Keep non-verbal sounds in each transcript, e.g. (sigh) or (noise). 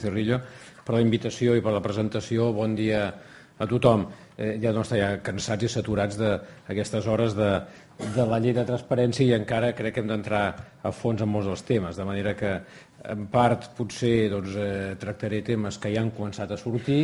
Cerrillo, per la invitació i per la presentació. Bon dia a tothom. Eh, ja no està ja cansats i saturats d'aquestes hores de, de la llei de transparència i encara crec que hem d'entrar a fons en molts dels temes, de manera que en part potser doncs, eh, tractaré temes que ja han començat a sortir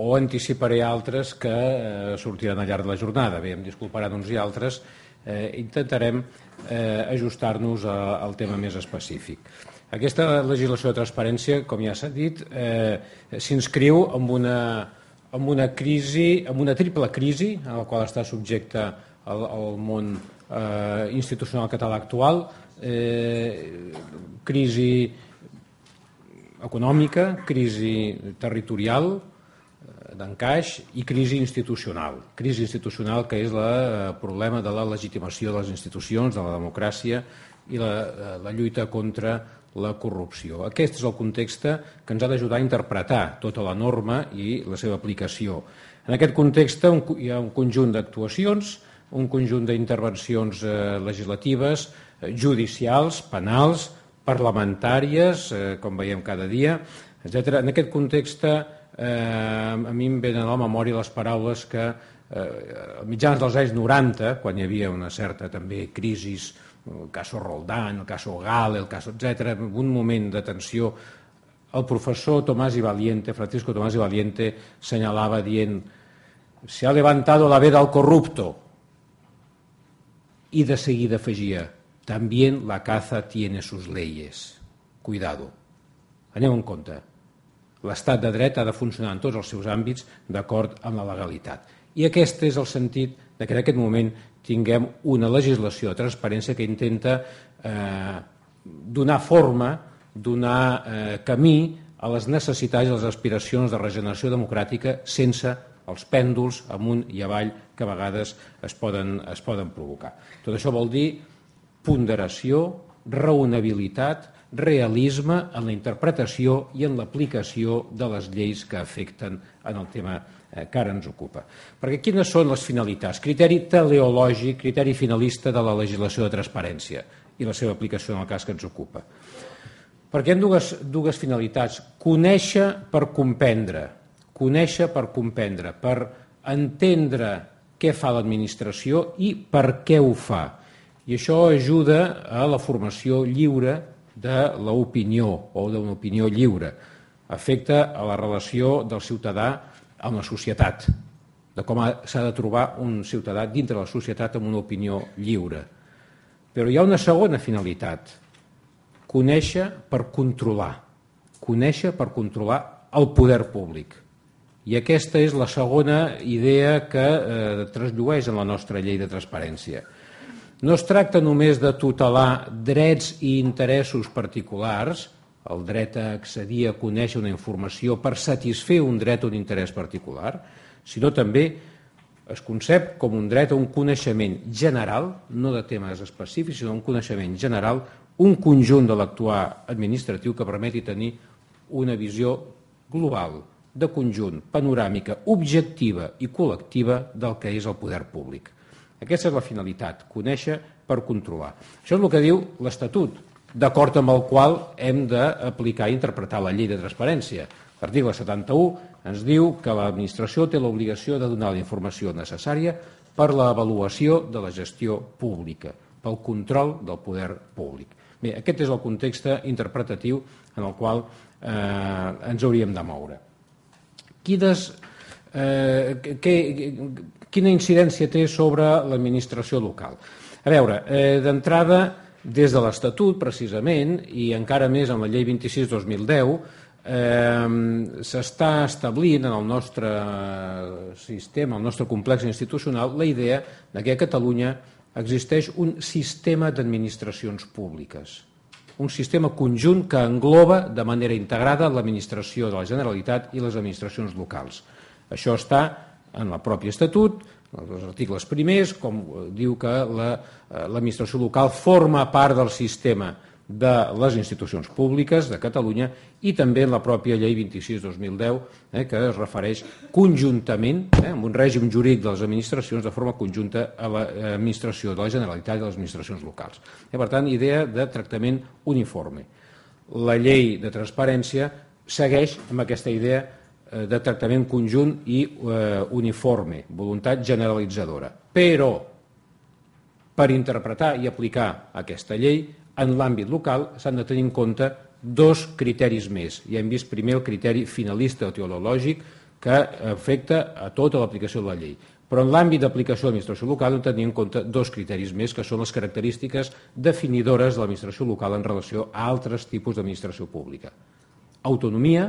o anticiparé altres que eh, sortiran al llarg de la jornada. Bé, em disculparan uns i altres, eh, intentarem eh, ajustar-nos al tema més específic. Aquesta legislació de transparència, com ja s'ha dit, eh, s'inscriu amb una, amb una crisi, amb una triple crisi a la qual està subjecte el, el món eh, institucional català actual, eh, crisi econòmica, crisi territorial, eh, d'encaix i crisi institucional. Crisi institucional que és el eh, problema de la legitimació de les institucions, de la democràcia i la, eh, la lluita contra la corrupció. Aquest és el context que ens ha d'ajudar a interpretar tota la norma i la seva aplicació. En aquest context hi ha un conjunt d'actuacions, un conjunt d'intervencions eh, legislatives, eh, judicials, penals, parlamentàries, eh, com veiem cada dia, etc. En aquest context, a mi em venen a la memòria les paraules que eh, mitjans dels anys 90, quan hi havia una certa també crisi el cas Roldán, el cas Gal, el cas etc. Un moment de tensió, el professor Tomás y Valiente, Francisco Tomás y Valiente, senyalava dient se ha levantado la veda al corrupto i de seguida afegia también la caza tiene sus leyes. Cuidado. Aneu en compte. L'estat de dret ha de funcionar en tots els seus àmbits d'acord amb la legalitat. I aquest és el sentit de que en aquest moment tinguem una legislació de transparència que intenta eh, donar forma, donar eh, camí a les necessitats i les aspiracions de regeneració democràtica sense els pèndols amunt i avall que a vegades es poden, es poden provocar. Tot això vol dir ponderació, raonabilitat, realisme en la interpretació i en l'aplicació de les lleis que afecten en el tema Eh, que ara ens ocupa. Perquè quines són les finalitats? Criteri teleològic, criteri finalista de la legislació de transparència i la seva aplicació en el cas que ens ocupa. Perquè hi ha dues, dues finalitats. Conèixer per comprendre, conèixer per comprendre, per entendre què fa l'administració i per què ho fa. I això ajuda a la formació lliure de l'opinió o d'una opinió lliure. Afecta a la relació del ciutadà la societat, de com s'ha de trobar un ciutadà dintre la societat amb una opinió lliure. Però hi ha una segona finalitat, conèixer per controlar, conèixer per controlar el poder públic. I aquesta és la segona idea que eh, trasllueix en la nostra llei de transparència. No es tracta només de tutelar drets i interessos particulars, el dret a accedir a conèixer una informació per satisfer un dret o un interès particular, sinó també es concep com un dret a un coneixement general, no de temes específics, sinó un coneixement general, un conjunt de l'actuar administratiu que permeti tenir una visió global, de conjunt, panoràmica, objectiva i col·lectiva del que és el poder públic. Aquesta és la finalitat, conèixer per controlar. Això és el que diu l'Estatut, d'acord amb el qual hem d'aplicar i interpretar la llei de transparència. L'article 71 ens diu que l'administració té l'obligació de donar la informació necessària per l'avaluació de la gestió pública, pel control del poder públic. Bé, aquest és el context interpretatiu en el qual eh, ens hauríem de moure. Quines, eh, que, quina incidència té sobre l'administració local? A veure, eh, d'entrada, des de l'Estatut, precisament, i encara més amb la llei 26-2010, eh, s'està establint en el nostre sistema, el nostre complex institucional, la idea de que a Catalunya existeix un sistema d'administracions públiques, un sistema conjunt que engloba de manera integrada l'administració de la Generalitat i les administracions locals. Això està en el propi Estatut, els articles primers, com diu que eh, l'administració la, local forma part del sistema de les institucions públiques de Catalunya i també la pròpia llei 26-2010 eh, que es refereix conjuntament eh, amb un règim jurídic de les administracions de forma conjunta a l'administració de la Generalitat i de les administracions locals. Eh, per tant, idea de tractament uniforme. La llei de transparència segueix amb aquesta idea eh, de tractament conjunt i eh, uniforme, voluntat generalitzadora. Però, per interpretar i aplicar aquesta llei, en l'àmbit local s'han de tenir en compte dos criteris més. Ja hem vist primer el criteri finalista o teològic que afecta a tota l'aplicació de la llei. Però en l'àmbit d'aplicació de l'administració local hem de tenir en compte dos criteris més, que són les característiques definidores de l'administració local en relació a altres tipus d'administració pública. Autonomia,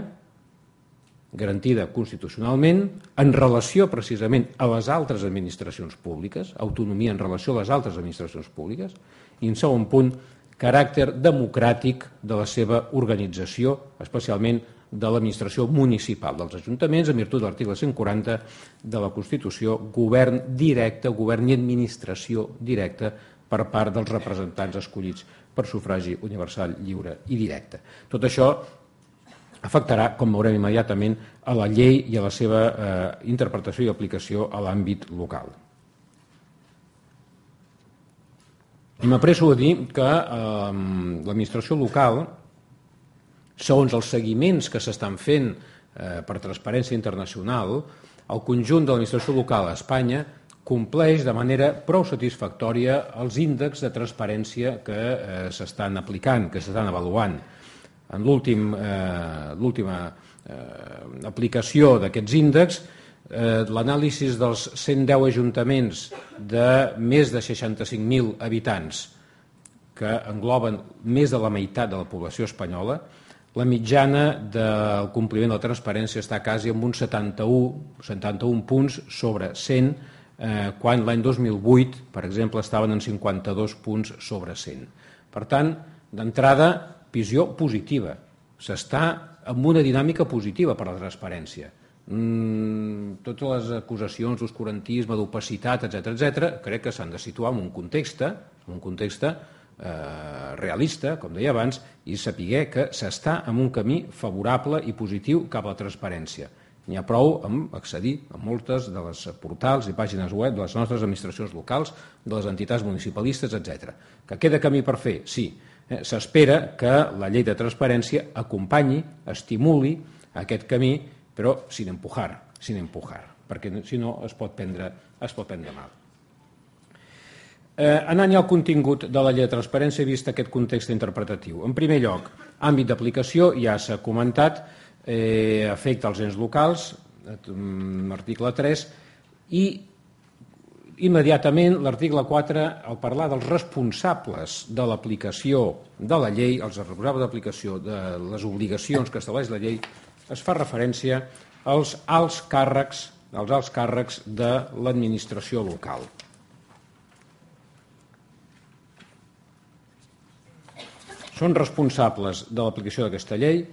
garantida constitucionalment, en relació precisament a les altres administracions públiques, autonomia en relació a les altres administracions públiques, i en segon punt, caràcter democràtic de la seva organització, especialment de l'administració municipal dels ajuntaments, en virtut de l'article 140 de la Constitució, govern directe, govern i administració directa per part dels representants escollits per sufragi universal, lliure i directe. Tot això afectarà, com veurem immediatament, a la llei i a la seva eh, interpretació i aplicació a l'àmbit local. M'apresso a dir que eh, l'administració local, segons els seguiments que s'estan fent eh, per Transparència Internacional, el conjunt de l'administració local a Espanya compleix de manera prou satisfactòria els índexs de transparència que eh, s'estan aplicant, que s'estan avaluant. En l'última eh, eh, aplicació d'aquests índexs, eh, l'anàlisi dels 110 ajuntaments de més de 65.000 habitants que engloben més de la meitat de la població espanyola, la mitjana del compliment de la transparència està quasi en uns 71, 71 punts sobre 100, eh, quan l'any 2008, per exemple, estaven en 52 punts sobre 100. Per tant, d'entrada, visió positiva. S'està amb una dinàmica positiva per a la transparència mm, totes les acusacions d'oscurantisme, d'opacitat, etc etc, crec que s'han de situar en un context, en un context eh, realista, com deia abans, i saber que s'està en un camí favorable i positiu cap a la transparència. N'hi ha prou amb accedir a moltes de les portals i pàgines web de les nostres administracions locals, de les entitats municipalistes, etc. Que queda camí per fer? Sí. Eh, S'espera que la llei de transparència acompanyi, estimuli aquest camí però sin empujar, sin empujar, perquè si no es pot prendre, es pot prendre mal. Eh, anant al contingut de la llei de transparència, vist aquest context interpretatiu. En primer lloc, àmbit d'aplicació, ja s'ha comentat, eh, afecta els ens locals, mm, article 3, i immediatament l'article 4, al parlar dels responsables de l'aplicació de la llei, els responsables d'aplicació de les obligacions que estableix la llei, es fa referència als alts càrrecs, als alts càrrecs de l'administració local. Són responsables de l'aplicació d'aquesta llei,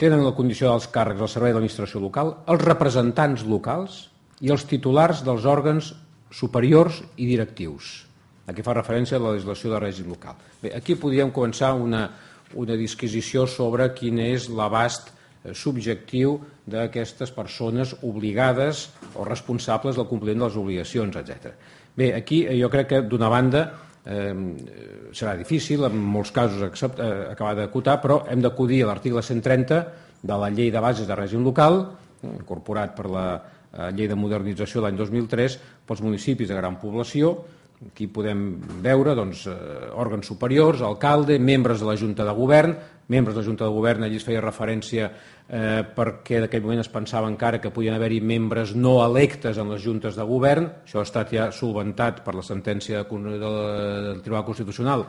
tenen la condició dels càrrecs al servei de l'administració local, els representants locals i els titulars dels òrgans superiors i directius. Aquí fa referència a la legislació de règim local. Bé, aquí podríem començar una, una disquisició sobre quin és l'abast Eh, subjectiu d'aquestes persones obligades o responsables del compliment de les obligacions, etc. Bé, aquí eh, jo crec que d'una banda eh, serà difícil, en molts casos accept, eh, acabar d'acotar, però hem d'acudir a l'article 130 de la llei de bases de règim local, incorporat per la eh, llei de modernització l'any 2003 pels municipis de gran població, Aquí podem veure doncs, eh, òrgans superiors, alcalde, membres de la Junta de Govern, membres de la Junta de Govern, allí es feia referència eh, perquè d'aquell moment es pensava encara que podien haver-hi membres no electes en les juntes de govern, això ha estat ja solventat per la sentència del Tribunal Constitucional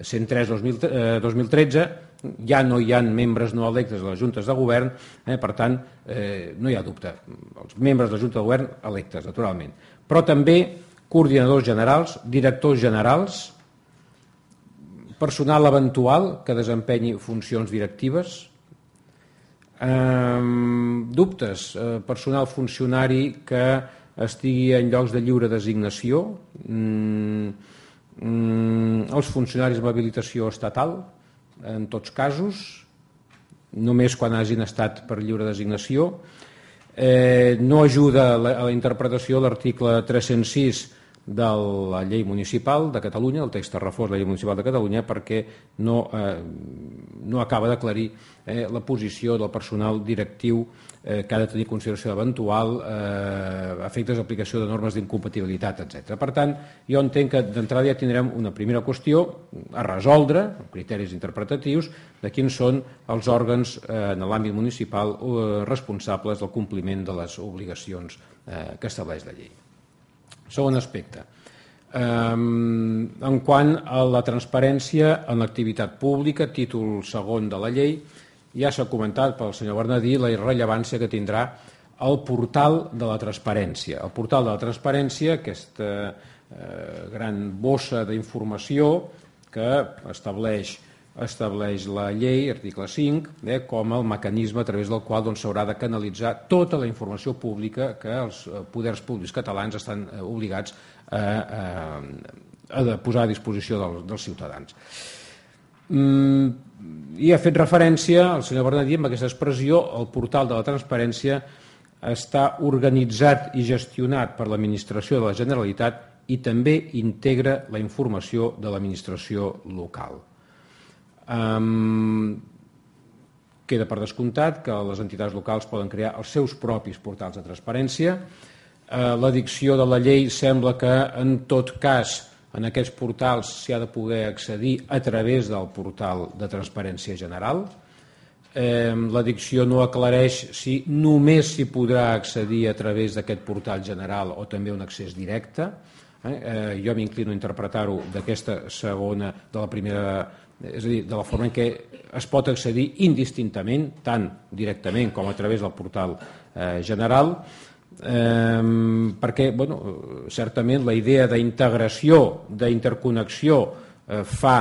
103-2013, eh, ja no hi ha membres no electes a les juntes de govern, eh, per tant, eh, no hi ha dubte, els membres de la Junta de Govern electes, naturalment. Però també coordinadors generals, directors generals, personal eventual que desempenyi funcions directives, eh, dubtes, eh, personal funcionari que estigui en llocs de lliure designació, mm, mm, els funcionaris amb habilitació estatal, en tots casos, només quan hagin estat per lliure designació, eh, no ajuda a la, a la interpretació l'article 306 de la llei municipal de Catalunya, el text reforç de la llei municipal de Catalunya, perquè no, eh, no acaba d'aclarir eh, la posició del personal directiu eh, que ha de tenir consideració eventual, eh, efectes d'aplicació de normes d'incompatibilitat, etc. Per tant, jo entenc que d'entrada ja tindrem una primera qüestió a resoldre, amb criteris interpretatius, de quins són els òrgans eh, en l'àmbit municipal eh, responsables del compliment de les obligacions eh, que estableix la llei. Segon aspecte. En quant a la transparència en l'activitat pública, títol segon de la llei, ja s'ha comentat pel senyor Bernadí la irrellevància que tindrà el portal de la transparència. El portal de la transparència, aquesta eh, gran bossa d'informació que estableix estableix la llei, article 5, eh, com el mecanisme a través del qual doncs, s'haurà doncs, de canalitzar tota la informació pública que els eh, poders públics catalans estan eh, obligats a, a, a posar a disposició dels, dels ciutadans. Mm, I ha fet referència el senyor Bernadí amb aquesta expressió, el portal de la transparència està organitzat i gestionat per l'administració de la Generalitat i també integra la informació de l'administració local. Um, queda per descomptat que les entitats locals poden crear els seus propis portals de transparència. Uh, la dicció de la llei sembla que, en tot cas, en aquests portals s'hi ha de poder accedir a través del portal de transparència general. Eh, la dicció no aclareix si només s'hi podrà accedir a través d'aquest portal general o també un accés directe. Eh, eh, jo m'inclino a interpretar-ho d'aquesta segona, de la primera és a dir, de la forma en què es pot accedir indistintament, tant directament com a través del portal eh, general, eh, perquè bueno, certament la idea d'integració, d'interconnexió eh, fa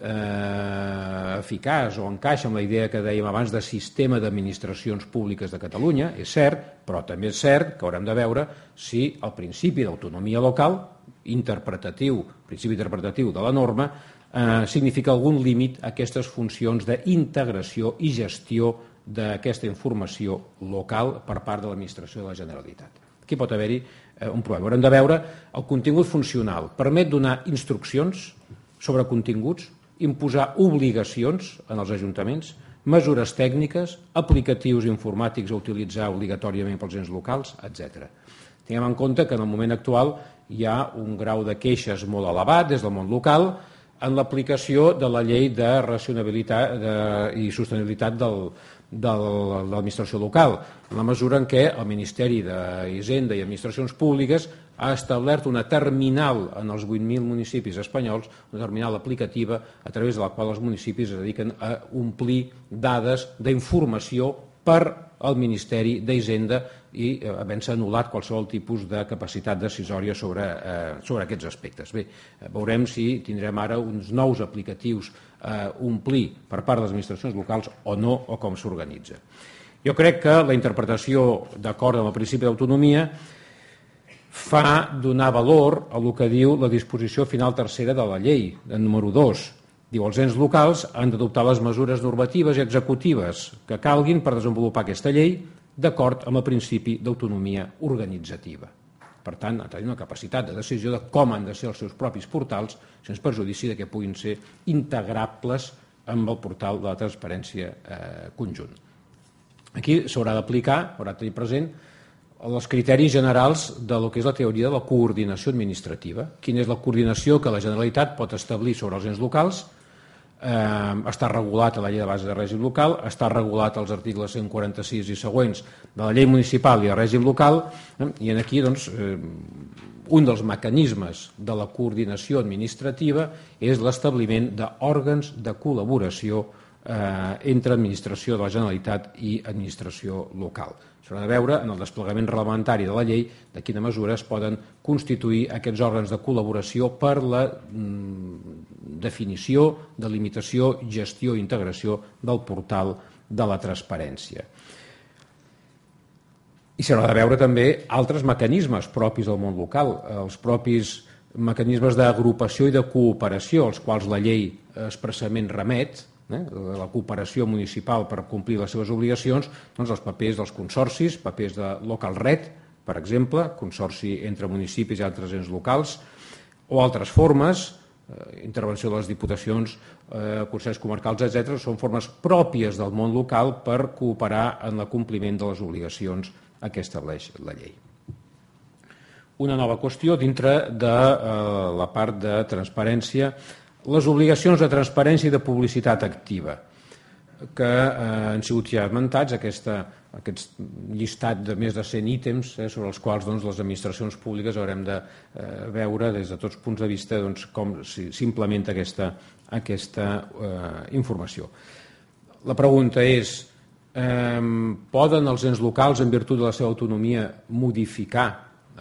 eh, eficaç o encaixa amb la idea que dèiem abans de sistema d'administracions públiques de Catalunya, és cert, però també és cert que haurem de veure si el principi d'autonomia local, interpretatiu, principi interpretatiu de la norma, eh, significa algun límit a aquestes funcions d'integració i gestió d'aquesta informació local per part de l'administració de la Generalitat. Aquí pot haver-hi eh, un problema. Haurem de veure el contingut funcional. Permet donar instruccions sobre continguts, imposar obligacions en els ajuntaments, mesures tècniques, aplicatius informàtics a utilitzar obligatòriament pels ens locals, etc. Tinguem en compte que en el moment actual hi ha un grau de queixes molt elevat des del món local, en l'aplicació de la llei de racionabilitat de, i sostenibilitat del, de l'administració local, en la mesura en què el Ministeri d'Hisenda i Administracions Públiques ha establert una terminal en els 8.000 municipis espanyols, una terminal aplicativa a través de la qual els municipis es dediquen a omplir dades d'informació per al Ministeri d'Hisenda i eh, havent-se anul·lat qualsevol tipus de capacitat decisòria sobre, eh, sobre aquests aspectes. Bé, eh, veurem si tindrem ara uns nous aplicatius a eh, omplir per part de les administracions locals o no, o com s'organitza. Jo crec que la interpretació d'acord amb el principi d'autonomia fa donar valor a el que diu la disposició final tercera de la llei, el número 2, Diu, els ens locals han d'adoptar les mesures normatives i executives que calguin per desenvolupar aquesta llei d'acord amb el principi d'autonomia organitzativa. Per tant, han de tenir una capacitat de decisió de com han de ser els seus propis portals sense perjudici de que puguin ser integrables amb el portal de la transparència eh, conjunt. Aquí s'haurà d'aplicar, haurà de tenir present, els criteris generals de lo que és la teoria de la coordinació administrativa. Quina és la coordinació que la Generalitat pot establir sobre els ens locals eh, està regulat a la llei de base de règim local, està regulat als articles 146 i següents de la llei municipal i de règim local, eh, i en aquí doncs, eh, un dels mecanismes de la coordinació administrativa és l'establiment d'òrgans de col·laboració entre administració de la Generalitat i administració local. S'haurà de veure en el desplegament reglamentari de la llei de quina mesura es poden constituir aquests òrgans de col·laboració per la mm, definició, delimitació, gestió i integració del portal de la transparència. I s'haurà de veure també altres mecanismes propis del món local, els propis mecanismes d'agrupació i de cooperació als quals la llei expressament remet, eh, la cooperació municipal per complir les seves obligacions, doncs els papers dels consorcis, papers de local red, per exemple, consorci entre municipis i altres ens locals, o altres formes, eh, intervenció de les diputacions, eh, consells comarcals, etc., són formes pròpies del món local per cooperar en l'acompliment de les obligacions que estableix la llei. Una nova qüestió dintre de eh, la part de transparència, les obligacions de transparència i de publicitat activa que eh, han sigut ja esmentats, aquesta, aquest llistat de més de 100 ítems eh, sobre els quals doncs, les administracions públiques haurem de eh, veure des de tots punts de vista doncs, com s'implementa aquesta, aquesta eh, informació. La pregunta és, eh, poden els ens locals, en virtut de la seva autonomia, modificar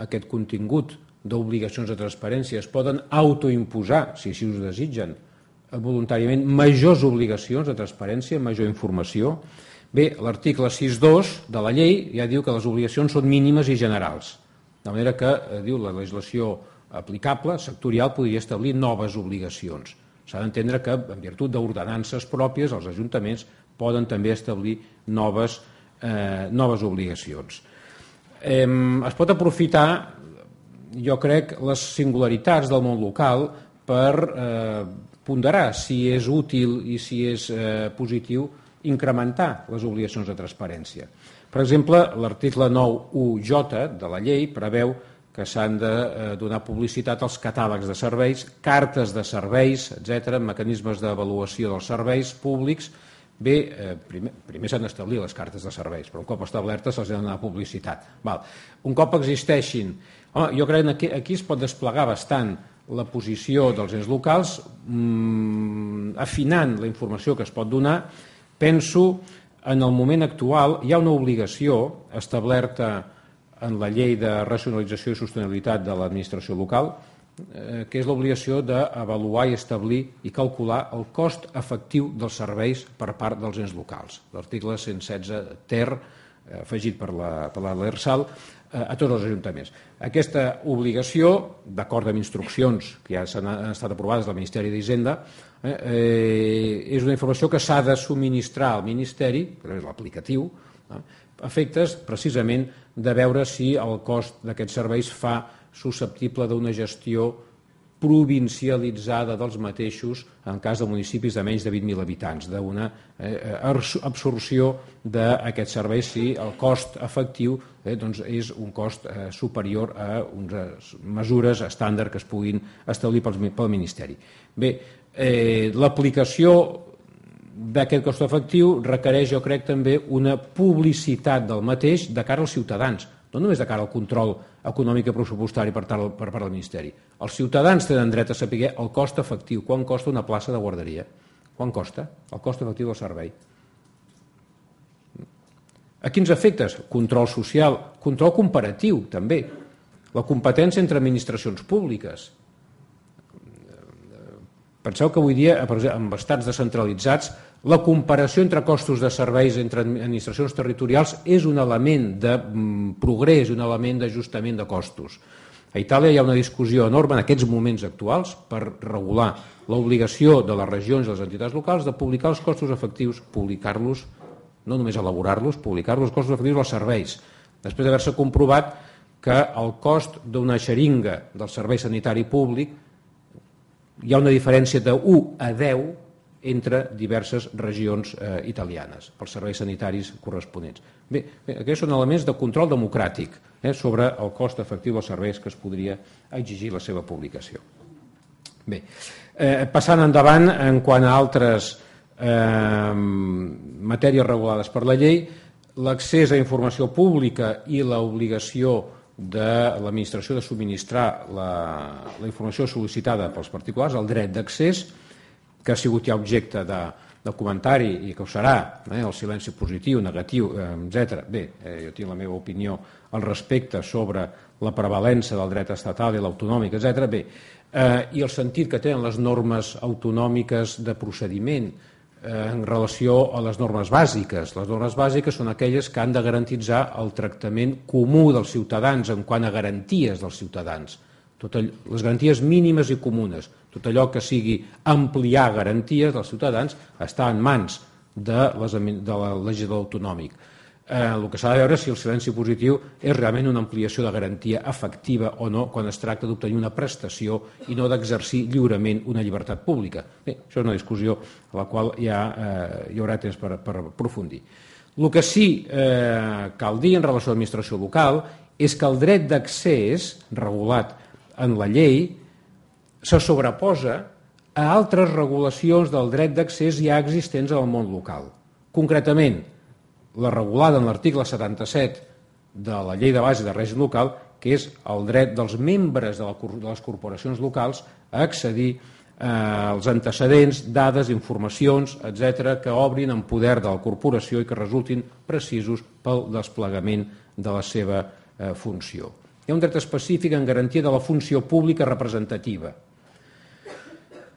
aquest contingut d'obligacions de transparència? Es poden autoimposar, si així us desitgen, voluntàriament majors obligacions de transparència, major informació. Bé, l'article 6.2 de la llei ja diu que les obligacions són mínimes i generals, de manera que, eh, diu, la legislació aplicable, sectorial, podria establir noves obligacions. S'ha d'entendre que, en virtut d'ordenances pròpies, els ajuntaments poden també establir noves, eh, noves obligacions. Eh, es pot aprofitar, jo crec, les singularitats del món local per eh, ponderar si és útil i si és eh, positiu incrementar les obligacions de transparència. Per exemple, l'article 9.1j de la llei preveu que s'han de eh, donar publicitat als catàlegs de serveis, cartes de serveis, etc, mecanismes d'avaluació dels serveis públics. Bé, eh, primer, primer s'han d'establir les cartes de serveis, però un cop establertes se'ls ha de donar publicitat. Val. Un cop existeixin... Home, jo crec que aquí, aquí es pot desplegar bastant la posició dels ens locals, mmm, afinant la informació que es pot donar, penso en el moment actual hi ha una obligació establerta en la llei de racionalització i sostenibilitat de l'administració local, eh, que és l'obligació d'avaluar i establir i calcular el cost efectiu dels serveis per part dels ens locals. L'article 116 ter, eh, afegit per la, per la l'ERSAL, a tots els ajuntaments. Aquesta obligació, d'acord amb instruccions que ja s'han estat aprovades del Ministeri d'Hisenda, eh, eh, és una informació que s'ha de subministrar al Ministeri, però és l'aplicatiu, eh, efectes precisament de veure si el cost d'aquests serveis fa susceptible d'una gestió provincialitzada dels mateixos en cas de municipis de menys de 20.000 habitants, d'una eh, absorció d'aquests serveis si el cost efectiu eh, doncs és un cost eh, superior a unes mesures estàndard que es puguin establir pel, pel Ministeri. Bé, eh, l'aplicació d'aquest cost efectiu requereix, jo crec, també una publicitat del mateix de cara als ciutadans, no només de cara al control econòmic i pressupostari per, tal, per part del Ministeri. Els ciutadans tenen dret a saber el cost efectiu, quan costa una plaça de guarderia, quan costa el cost efectiu del servei. A quins efectes? Control social, control comparatiu, també. La competència entre administracions públiques. Penseu que avui dia, en estats descentralitzats, la comparació entre costos de serveis entre administracions territorials és un element de mm, progrés, un element d'ajustament de costos. A Itàlia hi ha una discussió enorme en aquests moments actuals per regular l'obligació de les regions i les entitats locals de publicar els costos efectius, publicar-los, no només elaborar-los, publicar-los els costos efectius dels serveis, després d'haver-se comprovat que el cost d'una xeringa del servei sanitari públic hi ha una diferència de 1 a 10 entre diverses regions eh, italianes pels serveis sanitaris corresponents. Bé, bé, aquests són elements de control democràtic eh, sobre el cost efectiu dels serveis que es podria exigir la seva publicació. Bé, eh, passant endavant en quant a altres eh, matèries regulades per la llei, l'accés a informació pública i l'obligació de l'administració de subministrar la, la informació sol·licitada pels particulars, el dret d'accés, que ha sigut ja objecte de, de comentari i que ho serà, eh, el silenci positiu, negatiu, eh, etc. Bé, eh, jo tinc la meva opinió al respecte sobre la prevalença del dret estatal i l'autonòmic, etc. Bé, eh, i el sentit que tenen les normes autonòmiques de procediment eh, en relació a les normes bàsiques. Les normes bàsiques són aquelles que han de garantitzar el tractament comú dels ciutadans en quant a garanties dels ciutadans tot allò, les garanties mínimes i comunes, tot allò que sigui ampliar garanties dels ciutadans està en mans de, les, de la legislador autonòmic. eh, el que s'ha de veure si el silenci positiu és realment una ampliació de garantia efectiva o no quan es tracta d'obtenir una prestació i no d'exercir lliurement una llibertat pública. Bé, això és una discussió a la qual ja eh, hi haurà temps per, per aprofundir. El que sí eh, cal dir en relació a l'administració local és que el dret d'accés regulat en la llei se sobreposa a altres regulacions del dret d'accés ja existents al món local. Concretament, la regulada en l'article 77 de la llei de base de règim local, que és el dret dels membres de, la, de les corporacions locals a accedir eh, als antecedents, dades, informacions, etc que obrin en poder de la corporació i que resultin precisos pel desplegament de la seva eh, funció. Hi ha un dret específic en garantia de la funció pública representativa.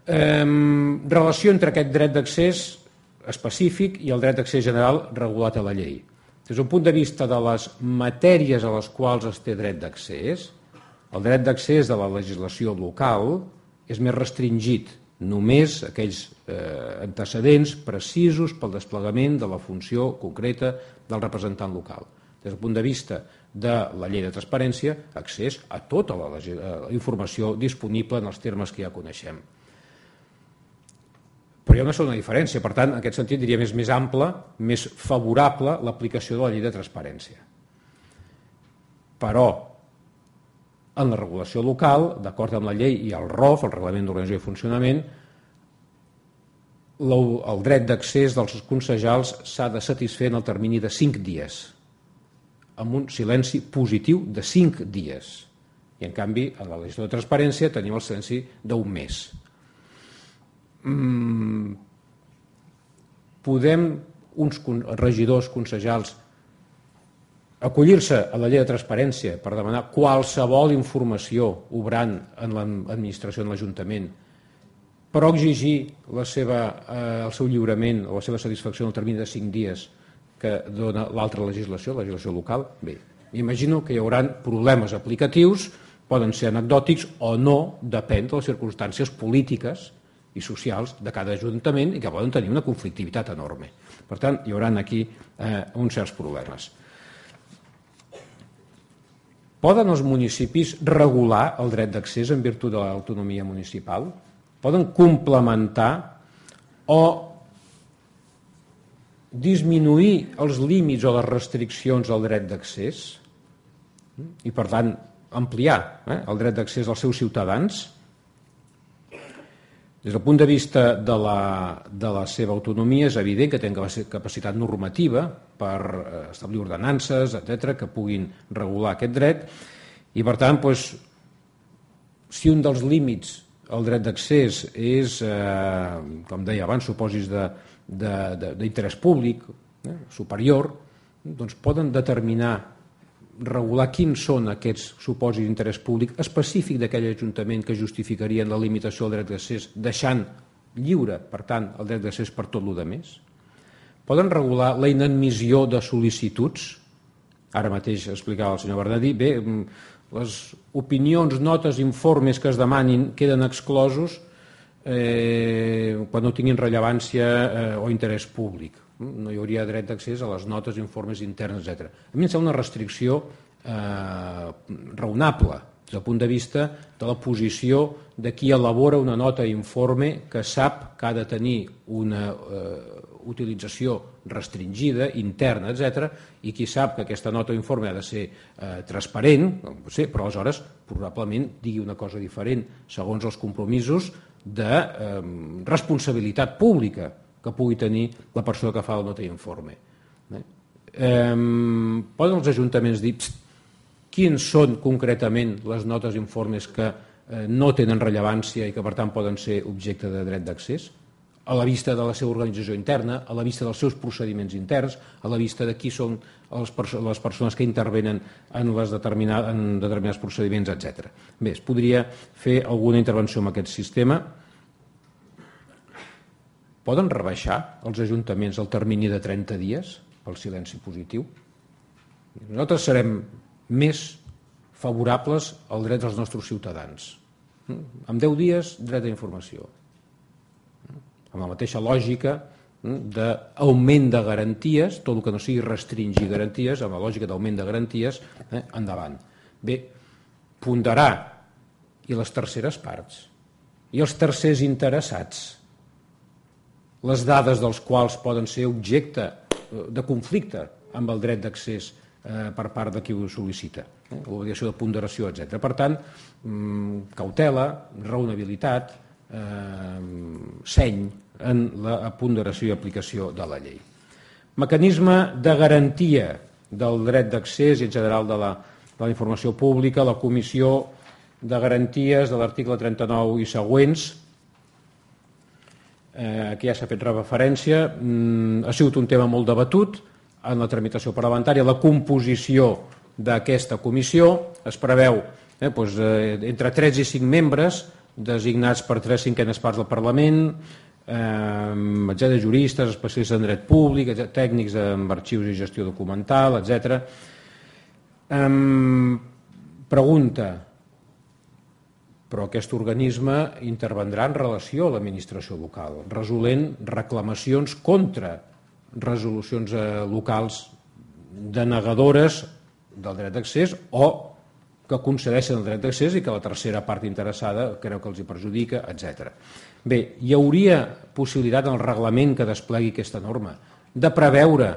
Eh, relació entre aquest dret d'accés específic i el dret d'accés general regulat a la llei. Des d'un punt de vista de les matèries a les quals es té dret d'accés, el dret d'accés de la legislació local és més restringit, només aquells eh, antecedents precisos pel desplegament de la funció concreta del representant local. Des del punt de vista de la llei de transparència, accés a tota la, la informació disponible en els termes que ja coneixem. Però hi ha una segona diferència, per tant, en aquest sentit diria més, més ample, més favorable l'aplicació de la llei de transparència. Però en la regulació local, d'acord amb la llei i el ROF, el Reglament d'Organització i Funcionament, el dret d'accés dels concejals s'ha de satisfer en el termini de 5 dies, amb un silenci positiu de 5 dies. I en canvi, a la legislació de transparència tenim el silenci d'un mes mm, podem uns regidors concejals acollir-se a la llei de transparència per demanar qualsevol informació obrant en l'administració, en l'Ajuntament, però exigir la seva, eh, el seu lliurament o la seva satisfacció en el termini de 5 dies que dona l'altra legislació, la legislació local, bé, imagino que hi haurà problemes aplicatius, poden ser anecdòtics o no, depèn de les circumstàncies polítiques i socials de cada ajuntament i que poden tenir una conflictivitat enorme. Per tant, hi haurà aquí eh, uns certs problemes. Poden els municipis regular el dret d'accés en virtut de l'autonomia municipal? Poden complementar o disminuir els límits o les restriccions al dret d'accés i, per tant, ampliar eh, el dret d'accés als seus ciutadans des del punt de vista de la, de la seva autonomia és evident que tenen capacitat normativa per eh, establir ordenances, etc que puguin regular aquest dret. I per tant doncs, si un dels límits al dret d'accés és, eh, com deia abans, supòsits d'interès públic eh, superior, doncs poden determinar regular quins són aquests supòsits d'interès públic específic d'aquell Ajuntament que justificarien la limitació del dret d'accés, deixant lliure, per tant, el dret d'accés per tot el més? Poden regular la inadmissió de sol·licituds? Ara mateix explicava el senyor Bernadí, bé, mm, les opinions, notes, informes que es demanin queden exclosos eh, quan no tinguin rellevància eh, o interès públic no hi hauria dret d'accés a les notes, informes interns, etc. A mi em sembla una restricció eh, raonable des del punt de vista de la posició de qui elabora una nota informe que sap que ha de tenir una eh, utilització restringida, interna, etc, i qui sap que aquesta nota informe ha de ser eh, transparent, sé, però aleshores probablement digui una cosa diferent segons els compromisos de eh, responsabilitat pública que pugui tenir la persona que fa el nota informe. Eh? Eh, poden els ajuntaments dir quins són concretament les notes informes que eh, no tenen rellevància i que per tant poden ser objecte de dret d'accés? a la vista de la seva organització interna, a la vista dels seus procediments interns, a la vista de qui són perso les persones que intervenen en, les determinades, en determinats procediments, etc. Bé, es podria fer alguna intervenció en aquest sistema, Poden rebaixar els ajuntaments el termini de 30 dies pel silenci positiu? Nosaltres serem més favorables al dret dels nostres ciutadans. En 10 dies, dret a informació. Amb la mateixa lògica d'augment de garanties, tot el que no sigui restringir garanties, amb la lògica d'augment de garanties, eh, endavant. Bé, ponderar i les terceres parts i els tercers interessats, les dades dels quals poden ser objecte eh, de conflicte amb el dret d'accés eh, per part de qui ho sol·licita, eh, obligació de ponderació, etc. Per tant, mm, cautela, raonabilitat, eh, seny en la ponderació i aplicació de la llei. Mecanisme de garantia del dret d'accés i en general de la, de la informació pública, la Comissió de Garanties de l'article 39 i següents, eh, que ja s'ha fet referència, mm, ha sigut un tema molt debatut en la tramitació parlamentària, la composició d'aquesta comissió es preveu eh, doncs, eh, entre 3 i 5 membres designats per tres cinquenes parts del Parlament, eh, etc., juristes, especialistes en dret públic, etc., tècnics en arxius i gestió documental, etc. Eh, pregunta, però aquest organisme intervendrà en relació a l'administració local, resolent reclamacions contra resolucions eh, locals denegadores del dret d'accés o que concedeixen el dret d'accés i que la tercera part interessada creu que els hi perjudica, etc. Bé, hi hauria possibilitat en el reglament que desplegui aquesta norma de preveure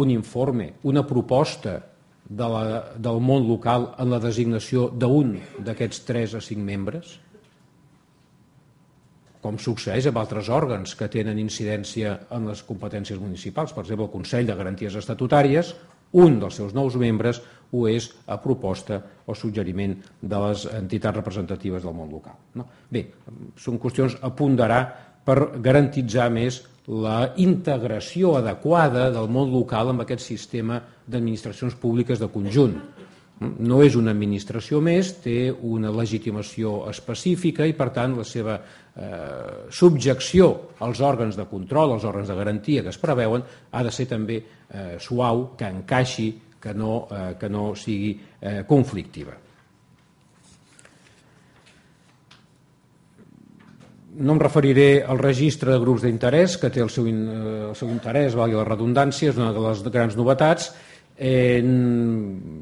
un informe, una proposta de la, del món local en la designació d'un d'aquests tres a cinc membres? com succeeix amb altres òrgans que tenen incidència en les competències municipals, per exemple, el Consell de Garanties Estatutàries, un dels seus nous membres ho és a proposta o suggeriment de les entitats representatives del món local. No? Bé, són qüestions a ponderar per garantitzar més la integració adequada del món local amb aquest sistema d'administracions públiques de conjunt. No és una administració més, té una legitimació específica i, per tant, la seva eh, subjecció als òrgans de control, als òrgans de garantia que es preveuen, ha de ser també eh, suau, que encaixi que no, eh, que no sigui eh, conflictiva. No em referiré al registre de grups d'interès, que té el seu, eh, el seu interès, valgui la redundància, és una de les grans novetats, eh,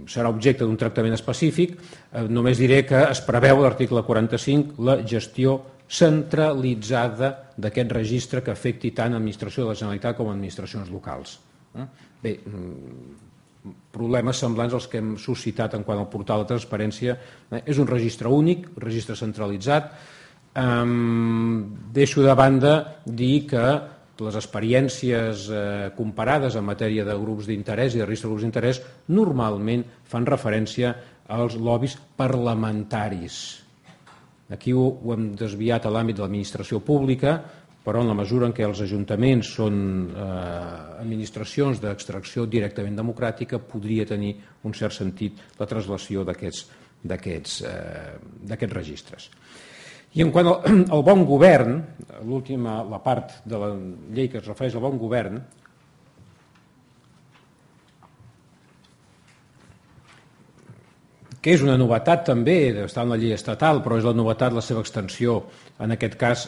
serà objecte d'un tractament específic. Eh, només diré que es preveu a l'article 45 la gestió centralitzada d'aquest registre que afecti tant l'administració de la Generalitat com administracions locals. Eh? Bé, mm, problemes semblants als que hem suscitat en quant al portal de transparència. Eh, és un registre únic, registre centralitzat. Um, deixo de banda dir que les experiències eh, comparades en matèria de grups d'interès i de registre de grups d'interès normalment fan referència als lobbies parlamentaris. Aquí ho, ho hem desviat a l'àmbit de l'administració pública, però en la mesura en què els ajuntaments són eh, administracions d'extracció directament democràtica podria tenir un cert sentit la translació d'aquests eh, registres. I en quant al, (clears throat) al bon govern, l'última, la part de la llei que es refereix al bon govern, que és una novetat també, està en la llei estatal, però és la novetat la seva extensió, en aquest cas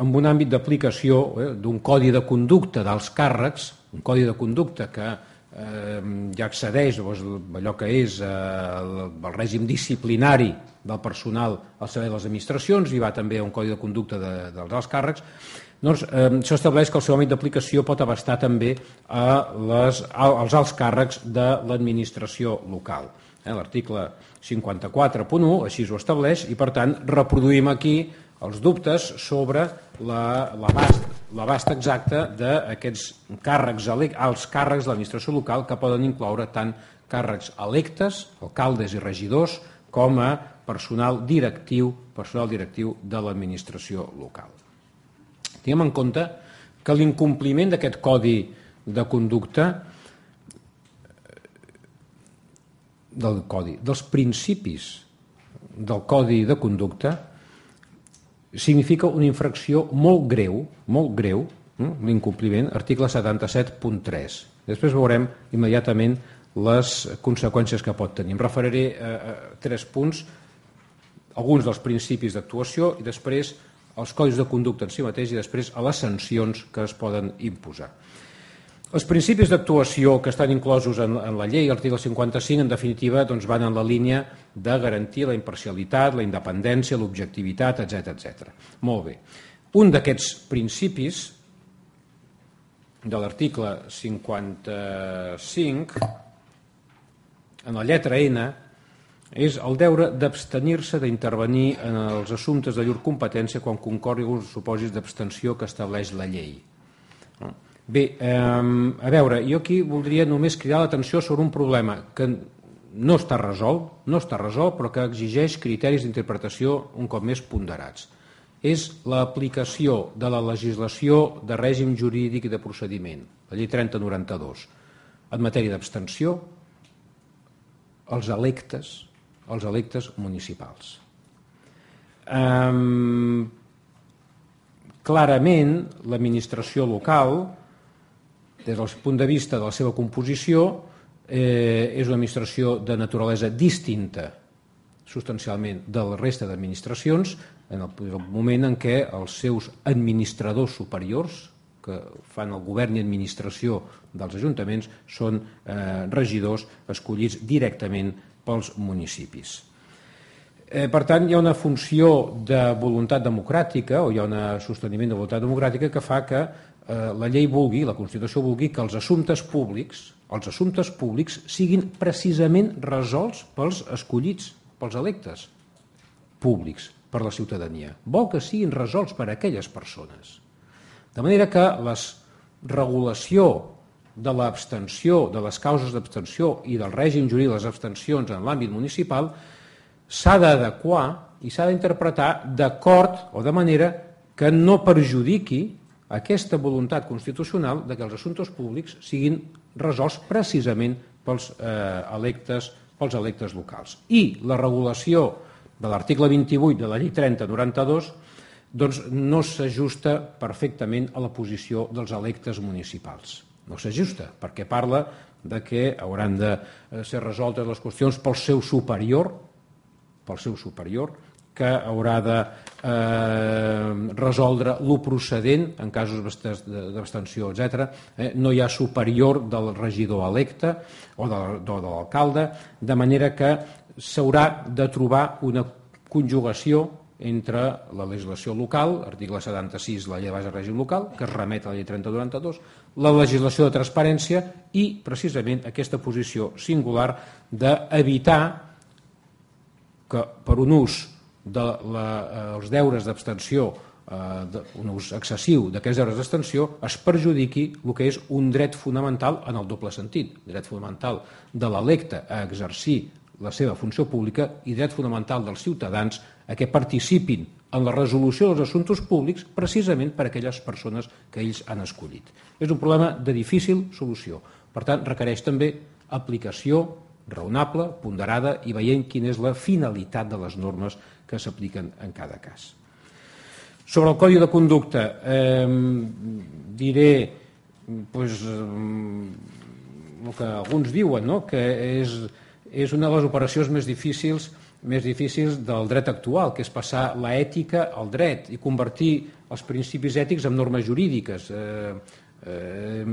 amb un àmbit d'aplicació eh, d'un codi de conducta dels càrrecs, un codi de conducta que eh, ja accedeix doncs, allò que és eh, el, el règim disciplinari del personal al servei de les administracions, i va també un codi de conducta de, dels alts càrrecs, doncs, eh, s'estableix que el seu àmbit d'aplicació pot abastar també a les, a, als alts càrrecs de l'administració local. Eh, L'article 54.1 així ho estableix i, per tant, reproduïm aquí els dubtes sobre l'abast exacte d'aquests càrrecs alts càrrecs de l'administració local que poden incloure tant càrrecs electes, alcaldes i regidors, com a personal directiu, personal directiu de l'administració local. Tinguem en compte que l'incompliment d'aquest codi de conducta del codi, dels principis del codi de conducta significa una infracció molt greu, molt greu, eh, l'incompliment, article 77.3. Després veurem immediatament les conseqüències que pot tenir. Em referiré a, a tres punts, alguns dels principis d'actuació i després als codis de conducta en si mateix i després a les sancions que es poden imposar. Els principis d'actuació que estan inclosos en, en la llei, l'article 55, en definitiva, doncs van en la línia de garantir la imparcialitat, la independència, l'objectivitat, etc etc. Molt bé. Un d'aquests principis de l'article 55, en la lletra N, és el deure d'abstenir-se d'intervenir en els assumptes de llur competència quan concorri els supòsits d'abstenció que estableix la llei. Bé, eh, a veure, jo aquí voldria només cridar l'atenció sobre un problema que no està resolt, no està resolt, però que exigeix criteris d'interpretació un cop més ponderats. És l'aplicació de la legislació de règim jurídic i de procediment, la llei 3092, en matèria d'abstenció, els electes, els electes municipals. Um, clarament, l'administració local, des del punt de vista de la seva composició, eh, és una administració de naturalesa distinta substancialment de la resta d'administracions en el moment en què els seus administradors superiors, que fan el govern i administració dels ajuntaments, són eh, regidors escollits directament pels municipis. Eh, per tant, hi ha una funció de voluntat democràtica o hi ha un sosteniment de voluntat democràtica que fa que eh, la llei vulgui, la Constitució vulgui que els assumptes públics, els assumptes públics siguin precisament resolts pels escollits, pels electes públics, per la ciutadania. Vol que siguin resolts per aquelles persones. De manera que la regulació de l'abstenció, de les causes d'abstenció i del règim jurídic de les abstencions en l'àmbit municipal s'ha d'adequar i s'ha d'interpretar d'acord o de manera que no perjudiqui aquesta voluntat constitucional de que els assumptes públics siguin resolts precisament pels eh, electes pels electes locals. I la regulació de l'article 28 de la llei 3092 doncs no s'ajusta perfectament a la posició dels electes municipals no s'ajusta, perquè parla de que hauran de eh, ser resoltes les qüestions pel seu superior, pel seu superior, que haurà de eh, resoldre lo procedent en casos d'abstenció, etc. Eh, no hi ha superior del regidor electe o de, de, de l'alcalde, de manera que s'haurà de trobar una conjugació entre la legislació local, article 76 la llei de base règim local, que es remet a la llei 3092, la legislació de transparència i, precisament, aquesta posició singular d'evitar que per un ús dels de eh, deures d'abstenció eh, un ús excessiu d'aquests deures d'abstenció es perjudiqui el que és un dret fonamental en el doble sentit, dret fonamental de l'electe a exercir la seva funció pública i dret fonamental dels ciutadans a que participin en la resolució dels assumptes públics precisament per a aquelles persones que ells han escollit. És un problema de difícil solució. Per tant, requereix també aplicació raonable, ponderada i veient quina és la finalitat de les normes que s'apliquen en cada cas. Sobre el Codi de Conducta, eh, diré pues, el que alguns diuen, no? que és és una de les operacions més difícils més difícils del dret actual, que és passar la ètica al dret i convertir els principis ètics en normes jurídiques. Eh, eh,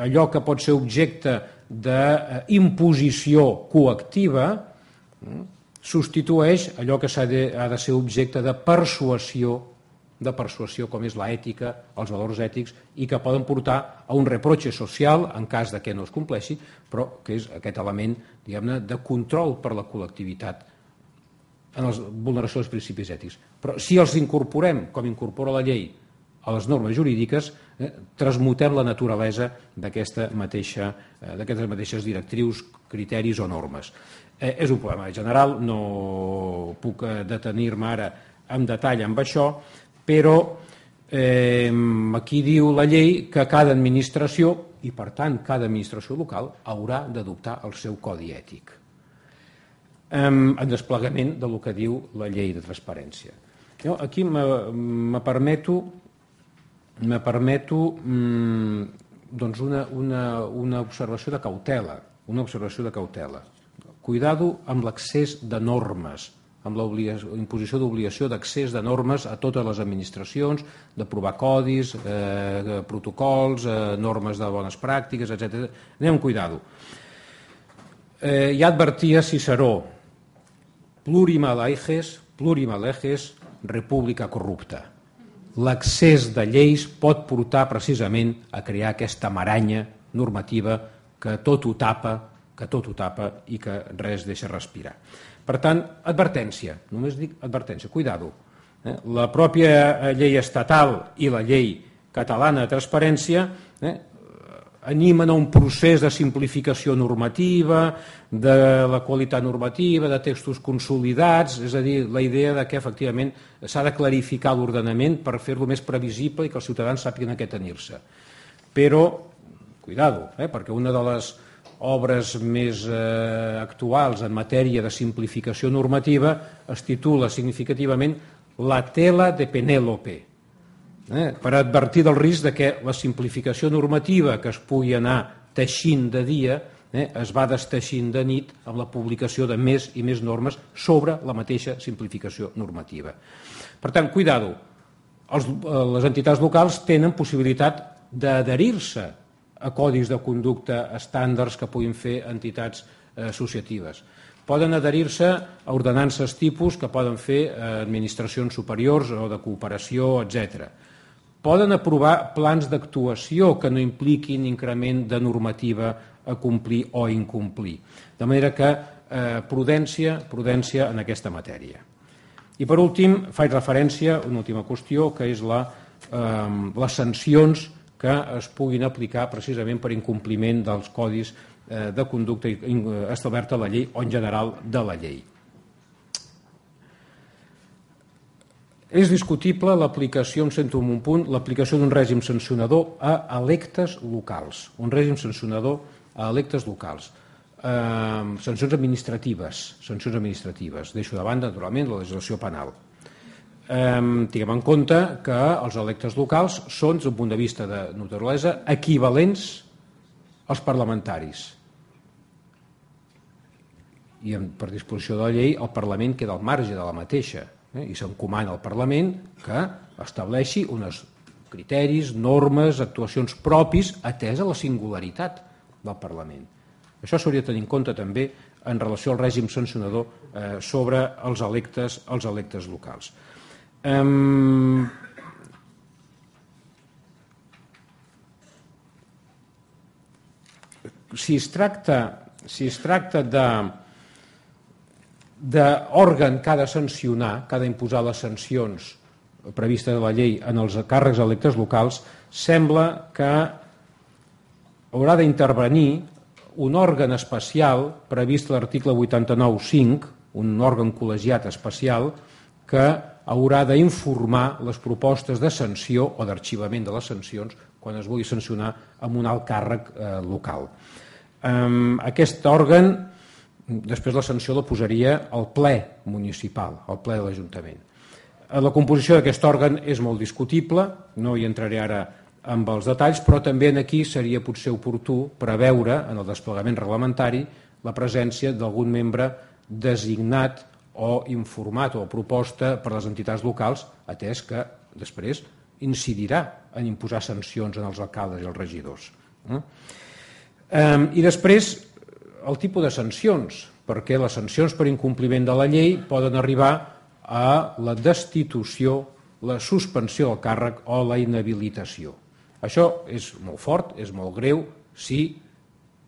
allò que pot ser objecte d'imposició coactiva eh, substitueix allò que de, ha de ser objecte de persuasió de persuasió com és l'ètica, els valors ètics i que poden portar a un reproche social en cas de que no es compleixi, però que és aquest element diguem-ne de control per la col·lectivitat en la vulneració dels principis ètics. Però si els incorporem, com incorpora la llei, a les normes jurídiques, eh, transmutem la naturalesa d'aquesta mateixa, eh, d'aquestes mateixes directrius, criteris o normes. Eh, és un problema general, no puc eh, detenir-me ara en detall amb això, però eh, aquí diu la llei que cada administració, i per tant cada administració local, haurà d'adoptar el seu codi ètic en desplegament de lo que diu la llei de transparència. Jo aquí me permeto, me permeto mmm, doncs una, una, una observació de cautela, una observació de cautela. Cuidado amb l'accés de normes amb la imposició d'obligació d'accés de normes a totes les administracions, d'aprovar codis, eh, protocols, eh, normes de bones pràctiques, etc. Anem amb cuidado. Eh, ja advertia Ciceró, plurimal aeges, plurimal aeges, república corrupta. L'accés de lleis pot portar precisament a crear aquesta maranya normativa que tot ho tapa, que tot ho tapa i que res deixa respirar. Per tant, advertència, només dic advertència, cuidado. Eh? La pròpia eh, llei estatal i la llei catalana de transparència eh, animen a un procés de simplificació normativa, de la qualitat normativa, de textos consolidats, és a dir, la idea de que efectivament s'ha de clarificar l'ordenament per fer-lo més previsible i que els ciutadans sàpiguen a què tenir-se. Però, cuidado, eh, perquè una de les obres més eh, actuals en matèria de simplificació normativa es titula significativament La tela de Penélope, eh, per advertir del risc de que la simplificació normativa que es pugui anar teixint de dia eh, es va desteixint de nit amb la publicació de més i més normes sobre la mateixa simplificació normativa. Per tant, cuidado, els, eh, les entitats locals tenen possibilitat d'adherir-se a codis de conducta estàndards que puguin fer entitats eh, associatives. Poden adherir-se a ordenances tipus que poden fer eh, administracions superiors o de cooperació, etc. Poden aprovar plans d'actuació que no impliquin increment de normativa a complir o incomplir. De manera que eh, prudència, prudència en aquesta matèria. I per últim, faig referència a una última qüestió, que és la, eh, les sancions que es puguin aplicar precisament per incompliment dels codis eh, de conducta establerta a la llei o en general de la llei. És discutible l'aplicació, em sento en un punt, l'aplicació d'un règim sancionador a electes locals, un règim sancionador a electes locals. Eh, sancions administratives, sancions administratives. Deixo de banda, naturalment, la legislació penal eh, tinguem en compte que els electes locals són, des d'un punt de vista de naturalesa, equivalents als parlamentaris. I per disposició de la llei el Parlament queda al marge de la mateixa eh? i s'encomana al Parlament que estableixi uns criteris, normes, actuacions propis atès a la singularitat del Parlament. Això s'hauria de tenir en compte també en relació al règim sancionador eh, sobre els electes, els electes locals. Um, si es tracta, si es tracta de d'òrgan que ha de sancionar, que ha d'imposar les sancions previstes de la llei en els càrrecs electes locals, sembla que haurà d'intervenir un òrgan especial previst a l'article 89.5, un òrgan col·legiat especial, que haurà d'informar les propostes de sanció o d'arxivament de les sancions quan es vulgui sancionar amb un alt càrrec eh, local. Um, aquest òrgan, després la sanció la posaria al ple municipal, al ple de l'Ajuntament. Eh, la composició d'aquest òrgan és molt discutible, no hi entraré ara amb els detalls, però també en aquí seria potser oportú preveure en el desplegament reglamentari la presència d'algun membre designat o informat o proposta per les entitats locals, atès que després incidirà en imposar sancions en els alcaldes i els regidors. Eh? I després, el tipus de sancions, perquè les sancions per incompliment de la llei poden arribar a la destitució, la suspensió del càrrec o la inhabilitació. Això és molt fort, és molt greu, si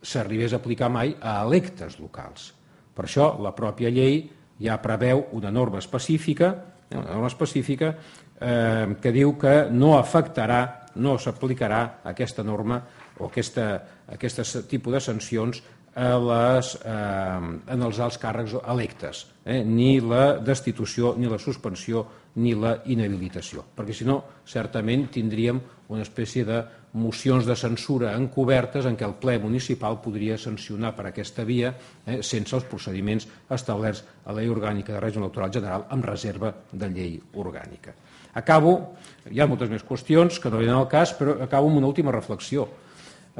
s'arribés a aplicar mai a electes locals. Per això la pròpia llei ja preveu una norma específica, una norma específica eh, que diu que no afectarà, no s'aplicarà aquesta norma o aquesta, aquest tipus de sancions a les, eh, en els alts càrrecs electes, eh, ni la destitució, ni la suspensió, ni la inhabilitació, perquè si no, certament tindríem una espècie de mocions de censura encobertes en què el ple municipal podria sancionar per aquesta via eh, sense els procediments establerts a la llei orgànica de règim electoral general amb reserva de llei orgànica. Acabo, hi ha moltes més qüestions que no venen al cas, però acabo amb una última reflexió.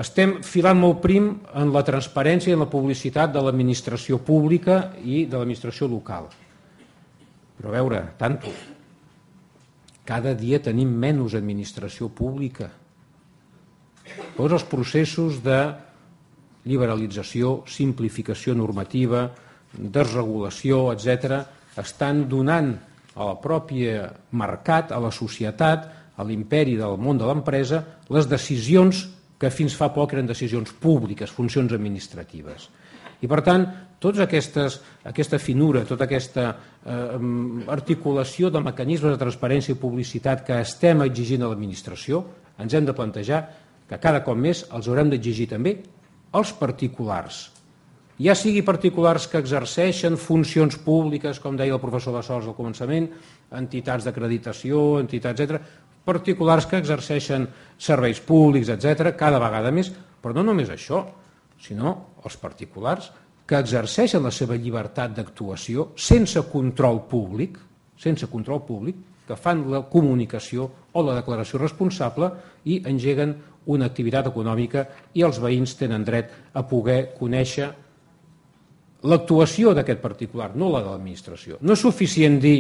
Estem filant molt prim en la transparència i en la publicitat de l'administració pública i de l'administració local. Però a veure, tanto, cada dia tenim menys administració pública. Tots els processos de liberalització, simplificació normativa, desregulació, etc., estan donant al propi mercat, a la societat, a l'imperi del món de l'empresa, les decisions que fins fa poc eren decisions públiques, funcions administratives. I per tant, aquestes, aquesta finura, tota aquesta eh, articulació de mecanismes de transparència i publicitat que estem exigint a l'administració, ens hem de plantejar que cada cop més els haurem d'exigir també als particulars. Ja sigui particulars que exerceixen funcions públiques, com deia el professor de Sols al començament, entitats d'acreditació, entitats, etc., particulars que exerceixen serveis públics, etc., cada vegada més, però no només això, sinó els particulars que exerceixen la seva llibertat d'actuació sense control públic, sense control públic, que fan la comunicació o la declaració responsable i engeguen una activitat econòmica i els veïns tenen dret a poder conèixer l'actuació d'aquest particular, no la de l'administració. No és suficient dir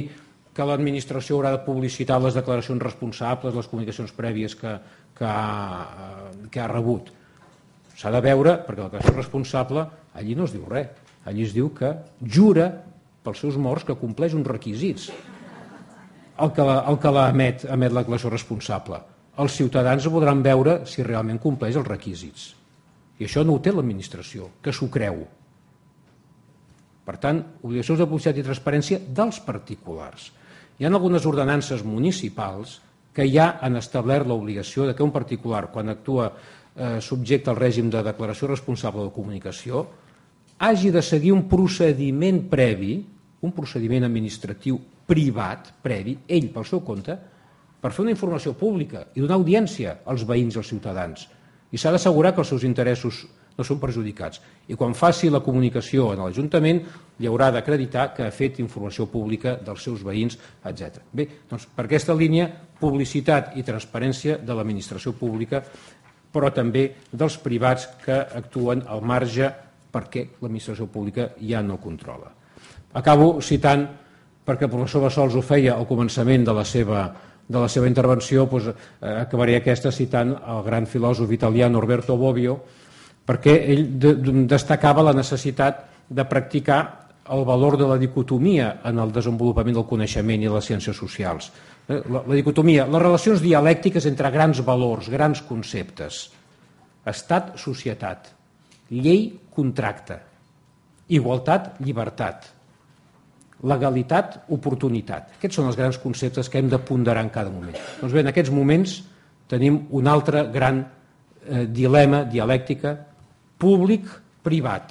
que l'administració haurà de publicitar les declaracions responsables, les comunicacions prèvies que, que, ha, que ha rebut. S'ha de veure, perquè la declaració responsable allí no es diu res, allí es diu que jura pels seus morts que compleix uns requisits el que el que la emet, emet la declaració responsable. Els ciutadans podran veure si realment compleix els requisits. I això no ho té l'administració, que s'ho creu. Per tant, obligacions de publicitat i transparència dels particulars. Hi ha algunes ordenances municipals que ja han establert l'obligació de que un particular, quan actua eh, subjecte al règim de declaració responsable de comunicació, hagi de seguir un procediment previ, un procediment administratiu privat, previ, ell pel seu compte, per fer una informació pública i donar audiència als veïns i als ciutadans. I s'ha d'assegurar que els seus interessos no són perjudicats. I quan faci la comunicació en l'Ajuntament li haurà d'acreditar que ha fet informació pública dels seus veïns, etc. Bé, doncs per aquesta línia, publicitat i transparència de l'administració pública, però també dels privats que actuen al marge perquè l'administració pública ja no controla. Acabo citant, perquè el professor Bassols ho feia al començament de la seva, de la seva intervenció, doncs, eh, acabaré aquesta citant el gran filòsof italià Norberto Bobbio, perquè ell de, destacava la necessitat de practicar el valor de la dicotomia en el desenvolupament del coneixement i les ciències socials. Eh, la, la dicotomia, les relacions dialèctiques entre grans valors, grans conceptes. Estat, societat. Llei, contracte. Igualtat, llibertat. Legalitat, oportunitat. Aquests són els grans conceptes que hem de ponderar en cada moment. Doncs bé, en aquests moments tenim un altre gran eh, dilema dialèctica públic-privat,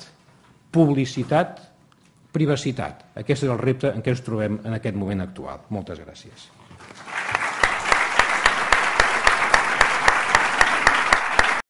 publicitat-privacitat. Aquest és el repte en què ens trobem en aquest moment actual. Moltes gràcies.